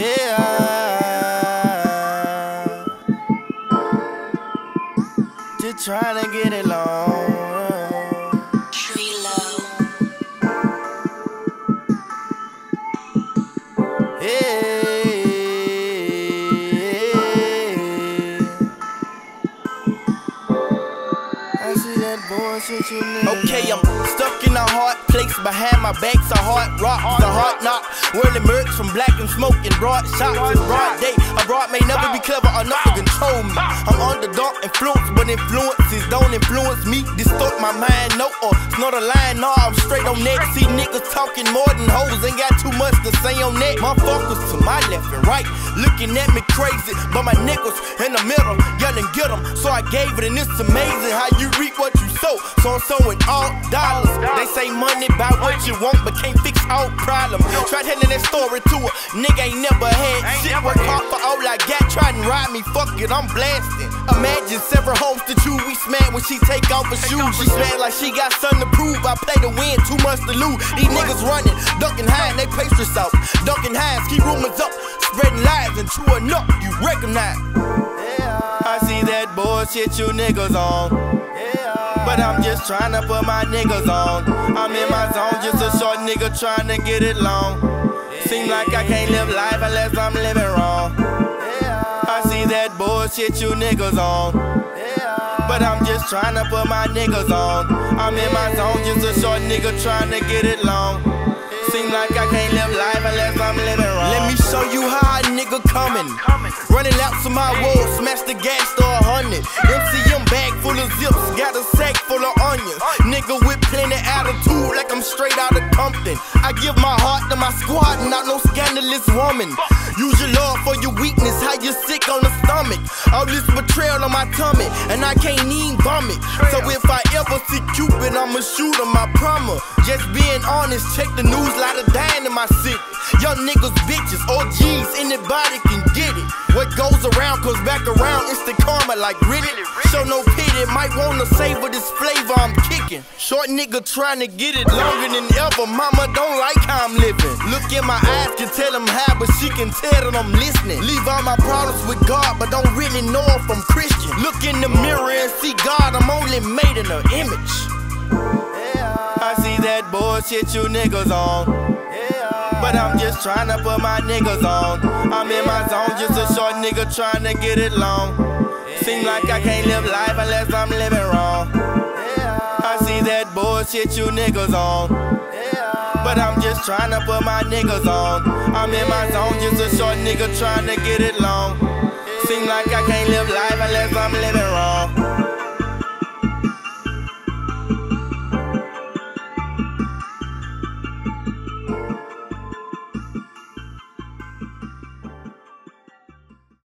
Yeah. Just trying to get it Okay, I'm stuck in a hard place behind my back's a hard rock, the hard knock. Whirling merch from black and smoke and broad shots. It's broad day. A broad may never be clever enough to control me. I'm under dark influence, but influences don't influence me. Distort my mind, no, or it's not a line, no, I'm straight on that. See niggas talking more than hoes, ain't got too much to say on that. Motherfuckers to my left and right, looking at me crazy, but my niggas in the middle, yelling get them. So I gave it, and it's amazing how you reap what you sow. So I'm sowing all dollars. They say money buy what you want, but can't fix all problems. Try telling that story to a nigga ain't never had shit. Work hard for all I got. Try and ride me, fuck it, I'm blasting. Imagine several homes to chew. We smack when she take off her shoes. She smack like she got something to prove. I play to win, too much to lose. These niggas running, ducking high, and they pastry sauce. Ducking highs, keep rumors up, spreading lies and true enough, you recognize. I see that bullshit you niggas on. But I'm just trying to put my niggas on. I'm in my zone, just a short nigga trying to get it long. Seem like I can't live life unless I'm living wrong. I see that bullshit you niggas on. But I'm just trying to put my niggas on. I'm in my zone, just a short nigga trying to get it long. Seem like I can't live life unless I'm living wrong. Let me show you how a nigga coming. Running laps of my wall, smash the gas, a hundred. Compton. I give my heart to my squad, not no scandalous woman. Use your love for your weakness, how you sick on the stomach. All this betrayal on my tummy, and I can't even vomit. So if I ever see Cupid, I'ma shoot him, I promise. Just being honest, check the news, lot of dying in my city. Young niggas, bitches, OGs, anybody can get it. What goes around comes back around, it's the karma, like really. Show no pity, might wanna savor this flavor I'm kicking. Short nigga trying to get it longer than ever. Mama don't like how I'm living. Look in my eyes, can tell them how, but she can tell that I'm listening. Leave all my problems with God, but don't really know if I'm Christian. Look in the mirror and see God, I'm only made in an image. Yeah. I see that bullshit you niggas on. But I'm just trying to put my niggas on. I'm in my zone, just a short nigga trying to get it long. Seem like I can't live life unless I'm living wrong bullshit you niggas on. But I'm just trying to put my niggas on. I'm in my zone, just a short nigga trying to get it long. Seem like I can't live life unless I'm living wrong.